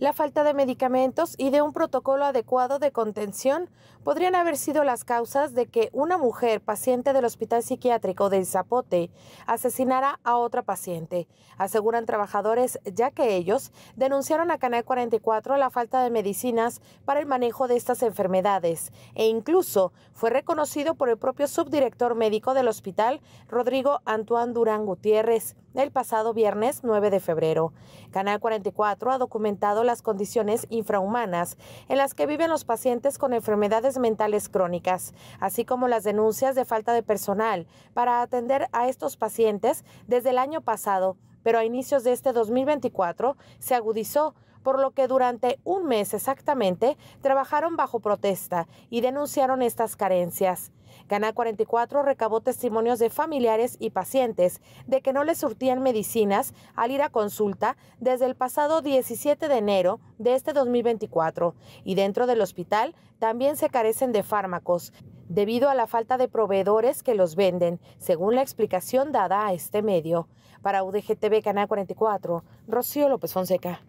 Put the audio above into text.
La falta de medicamentos y de un protocolo adecuado de contención podrían haber sido las causas de que una mujer paciente del Hospital Psiquiátrico del Zapote asesinara a otra paciente, aseguran trabajadores, ya que ellos denunciaron a Canal 44 la falta de medicinas para el manejo de estas enfermedades e incluso fue reconocido por el propio subdirector médico del hospital, Rodrigo Antoine Durán Gutiérrez el pasado viernes 9 de febrero. Canal 44 ha documentado las condiciones infrahumanas en las que viven los pacientes con enfermedades mentales crónicas, así como las denuncias de falta de personal para atender a estos pacientes desde el año pasado, pero a inicios de este 2024 se agudizó por lo que durante un mes exactamente trabajaron bajo protesta y denunciaron estas carencias. Canal 44 recabó testimonios de familiares y pacientes de que no les surtían medicinas al ir a consulta desde el pasado 17 de enero de este 2024 y dentro del hospital también se carecen de fármacos debido a la falta de proveedores que los venden, según la explicación dada a este medio. Para UDGTV Canal 44, Rocío López Fonseca.